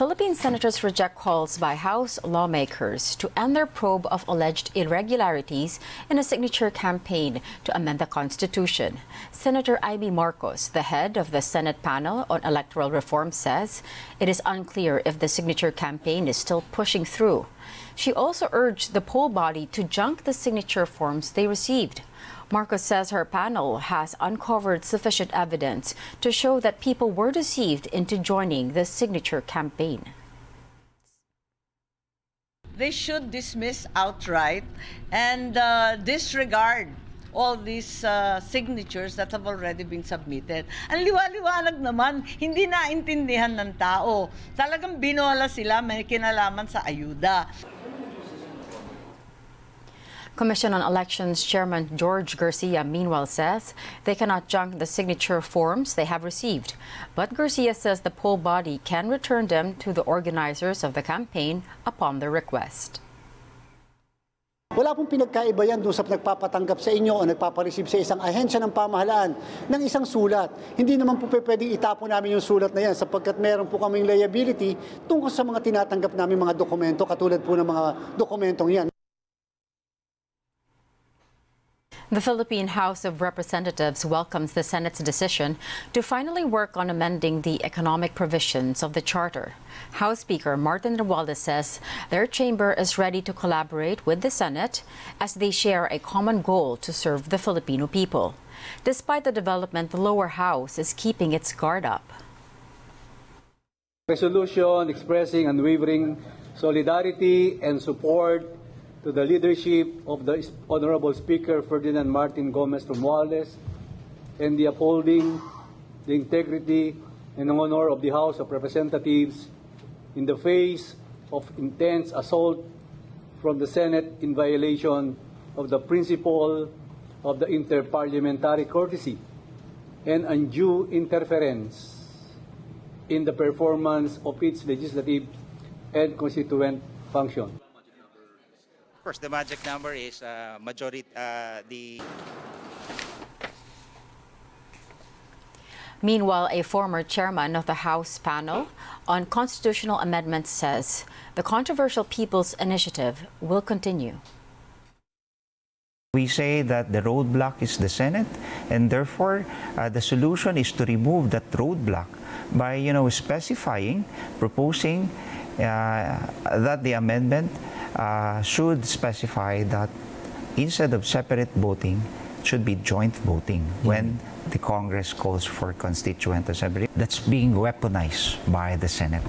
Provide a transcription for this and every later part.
Philippine senators reject calls by House lawmakers to end their probe of alleged irregularities in a signature campaign to amend the Constitution. Senator Amy Marcos, the head of the Senate panel on electoral reform, says it is unclear if the signature campaign is still pushing through. She also urged the poll body to junk the signature forms they received. Marcos says her panel has uncovered sufficient evidence to show that people were deceived into joining the signature campaign. They should dismiss outright and uh, disregard all these uh, signatures that have already been submitted. Ang liwa-liwanag naman, hindi naintindihan ng tao. Talagang binola sila, may kinalaman sa ayuda. Commission on Elections Chairman George Garcia meanwhile says they cannot junk the signature forms they have received. But Garcia says the poll body can return them to the organizers of the campaign upon their request. Wala pong pinagkaiba yan doon sa nagpapatanggap sa inyo o nagpapareceive sa isang ahensya ng pamahalaan ng isang sulat. Hindi naman po pwedeng itapo namin yung sulat na yan sapagkat meron po kaming liability tungkol sa mga tinatanggap namin mga dokumento katulad po ng mga dokumentong yan. The Philippine House of Representatives welcomes the Senate's decision to finally work on amending the economic provisions of the Charter. House Speaker Martin Romualdez says their chamber is ready to collaborate with the Senate as they share a common goal to serve the Filipino people. Despite the development, the lower house is keeping its guard up. Resolution expressing unwavering solidarity and support to the leadership of the Honorable Speaker Ferdinand Martin Gomez Romualdez and the upholding the integrity and honor of the House of Representatives in the face of intense assault from the Senate in violation of the principle of the interparliamentary courtesy and undue interference in the performance of its legislative and constituent function. Of course, the magic number is uh, majority, uh, the Meanwhile, a former chairman of the House panel on constitutional amendments says the controversial People's Initiative will continue. We say that the roadblock is the Senate, and therefore uh, the solution is to remove that roadblock by, you know, specifying, proposing uh, that the amendment uh, should specify that instead of separate voting, should be joint voting when the Congress calls for constituent assembly. That's being weaponized by the Senate.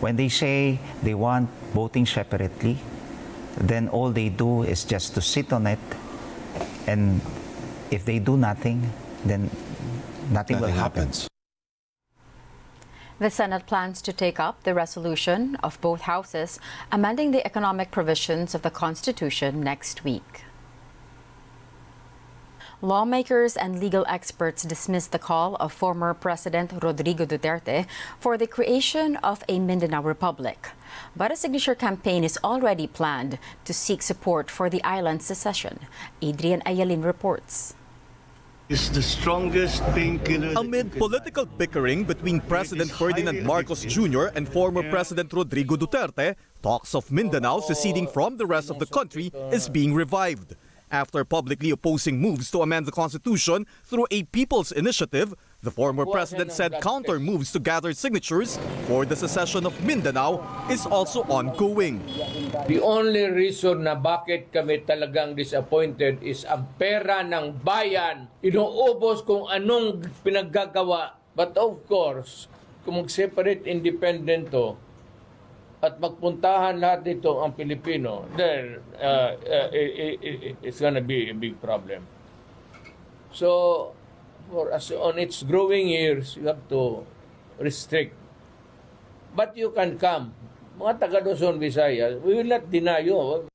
When they say they want voting separately, then all they do is just to sit on it, and if they do nothing, then nothing, will happen. happens. The Senate plans to take up the resolution of both houses amending the economic provisions of the Constitution next week. Lawmakers and legal experts dismissed the call of former President Rodrigo Duterte for the creation of a Mindanao Republic. But a signature campaign is already planned to seek support for the island's secession. Adrian Ayalin reports. Is the strongest painkiller. Amid political bickering between President Ferdinand Marcos Jr. and former President Rodrigo Duterte, talks of Mindanao seceding from the rest of the country is being revived. After publicly opposing moves to amend the constitution through a people's initiative, the former president said counter moves to gather signatures for the secession of Mindanao is also ongoing. The only reason na bakit kami talagang disappointed is ang pera ng bayan. Inuubos kung anong pinaggagawa. But of course, kung mag-separate independent to, at magpuntahan lahat dito ang Pilipino, then uh, uh, it, it, it's gonna be a big problem. So, for as on its growing years, you have to restrict. But you can come. Mga taga Luzon, Visayas, we will not deny you.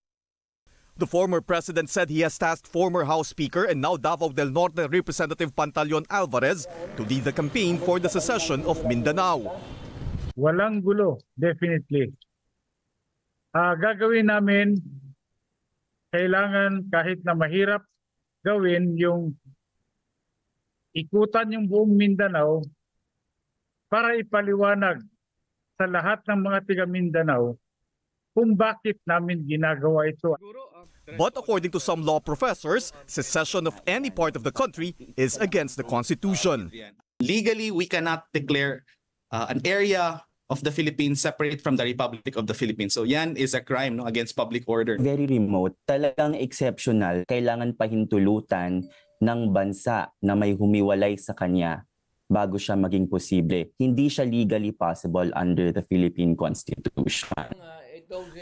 The former president said he has tasked former House Speaker and now Davao del Norte Representative Pantaleon Alvarez to lead the campaign for the secession of Mindanao. Walang gulo, definitely. Ah, gagawin namin, kailangan kahit na mahirap gawin yung ikutan yung buong Mindanao para ipaliwanag sa lahat ng mga tiga Mindanao kung bakit namin ginagawa ito. But according to some law professors, secession of any part of the country is against the Constitution. Legally, we cannot declare uh, an area of the Philippines separate from the Republic of the Philippines. So yan is a crime no, against public order. very remote, talagang exceptional, kailangan pahintulutan ng bansa na may humiwalay sa kanya bago siya maging posible. Hindi siya legally possible under the Philippine Constitution.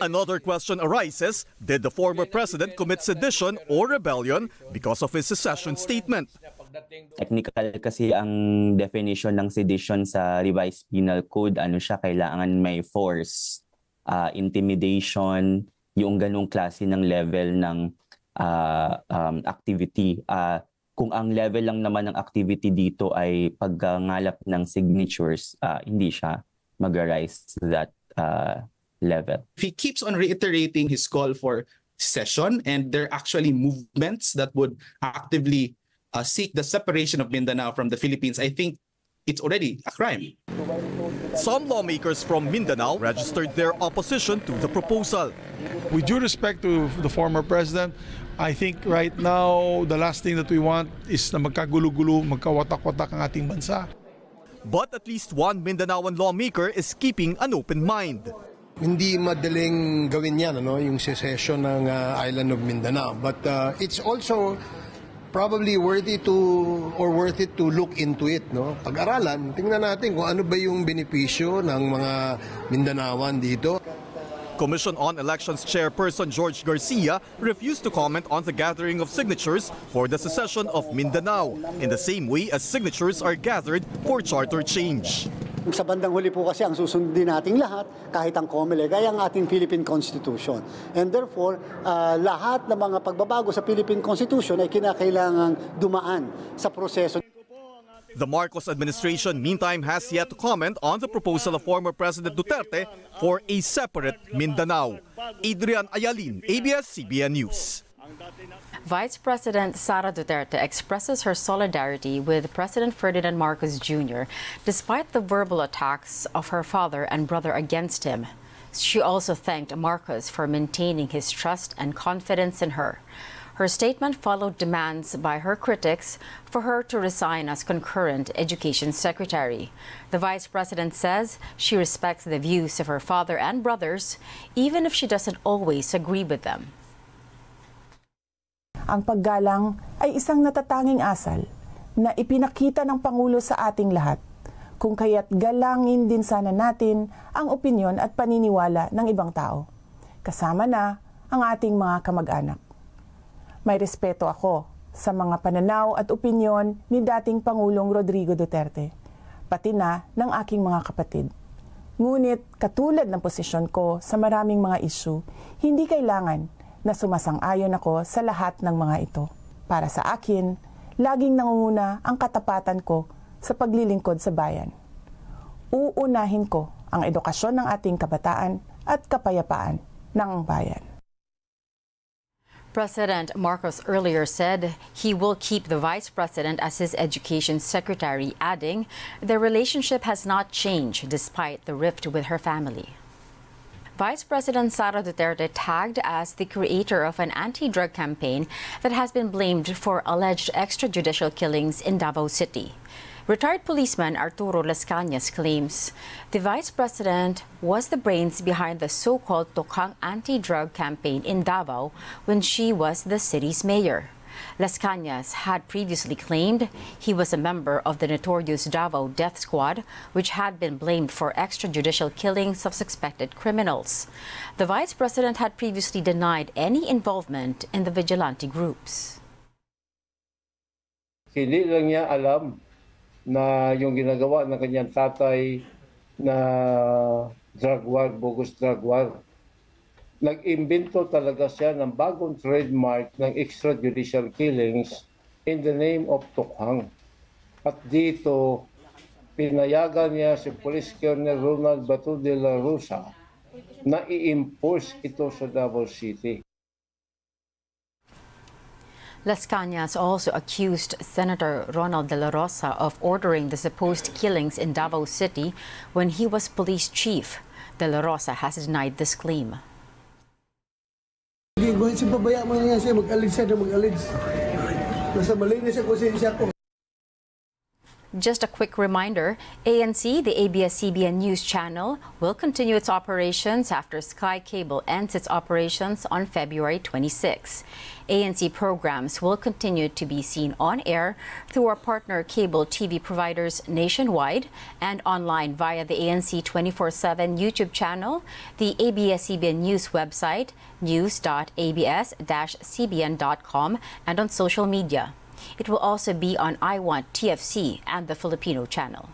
Another question arises Did the former president commit sedition or rebellion because of his secession statement? Technical kasi ang definition ng sedition sa revised penal code, ano siya, kailangan may force, uh, intimidation, yung ganong klase ng level ng uh, um, activity. Uh, kung ang level lang naman ng activity dito ay paggangalap ng signatures, uh, hindi siya mag-rise to that uh, level. He keeps on reiterating his call for secession and there are actually movements that would actively uh, seek the separation of Mindanao from the Philippines. I think it's already a crime. Some lawmakers from Mindanao registered their opposition to the proposal. With due respect to the former president, I think right now the last thing that we want is na magkagulo-gulo, magkawatak-watak ang ating bansa. But at least one Mindanaoan lawmaker is keeping an open mind. Hindi madaling gawin yan, ano, yung secession ng uh, island of Mindanao. But uh, it's also probably worthy to or worth it to look into it, no? Pag-aralan, tingnan natin kung ano ba yung benepisyo ng mga Mindanaoan dito. Commission on Elections Chairperson George Garcia refused to comment on the gathering of signatures for the secession of Mindanao, in the same way as signatures are gathered for charter change. Sa bandang huli po kasi ang susundin nating lahat, kahit ang COMELEC, ay ang ating Philippine Constitution. And therefore, uh, lahat ng mga pagbabago sa Philippine Constitution ay kinakailangang dumaan sa proseso. The Marcos administration, meantime, has yet to comment on the proposal of former President Duterte for a separate Mindanao. Adrian Ayalin, ABS-CBN News. Vice President Sara Duterte expresses her solidarity with President Ferdinand Marcos Jr. despite the verbal attacks of her father and brother against him. She also thanked Marcos for maintaining his trust and confidence in her. Her statement followed demands by her critics for her to resign as concurrent education secretary. The vice president says she respects the views of her father and brothers, even if she doesn't always agree with them. Ang paggalang ay isang natatanging asal na ipinakita ng Pangulo sa ating lahat. Kung kaya't galangin din sana natin ang opinyon at paniniwala ng ibang tao. Kasama na ang ating mga kamag-anak. May respeto ako sa mga pananaw at opinyon ni dating Pangulong Rodrigo Duterte, pati na ng aking mga kapatid. Ngunit katulad ng posisyon ko sa maraming mga isyu, hindi kailangan na sumasang-ayon ako sa lahat ng mga ito. Para sa akin, laging nangunguna ang katapatan ko sa paglilingkod sa bayan. Uunahin ko ang edukasyon ng ating kabataan at kapayapaan ng bayan. President Marcos earlier said he will keep the vice president as his education secretary, adding their relationship has not changed despite the rift with her family. Vice President Sara Duterte tagged as the creator of an anti-drug campaign that has been blamed for alleged extrajudicial killings in Davao City. Retired policeman Arturo Las Cañas claims the vice president was the brains behind the so-called Tokang anti-drug campaign in Davao when she was the city's mayor. Las Cañas had previously claimed he was a member of the notorious Davao Death Squad, which had been blamed for extrajudicial killings of suspected criminals. The vice president had previously denied any involvement in the vigilante groups. Hindi lang niya alam na yung ginagawa ng kanyang tatay na drug war, bogus drug war. Nag-imbento talaga siya ng bagong trademark ng extrajudicial killings in the name of Tokhang. At dito, pinayagan niya si Police Colonel Ronald Batu de la Rosa na i-impose ito sa Davao City. Las Cañas also accused Senator Ronald De La Rosa of ordering the supposed killings in Davao City when he was police chief. De La Rosa has denied this claim. Hindi, si pabaya mo nga siya, mag-alig siya na mag-alig. Nasa malinis ako siya ko. Just a quick reminder, ANC, the ABS-CBN news channel, will continue its operations after Sky Cable ends its operations on February 26. ANC programs will continue to be seen on air through our partner cable TV providers nationwide and online via the ANC 24-7 YouTube channel, the ABS-CBN news website, news.abs-cbn.com, and on social media. It will also be on I Want TFC and the Filipino channel.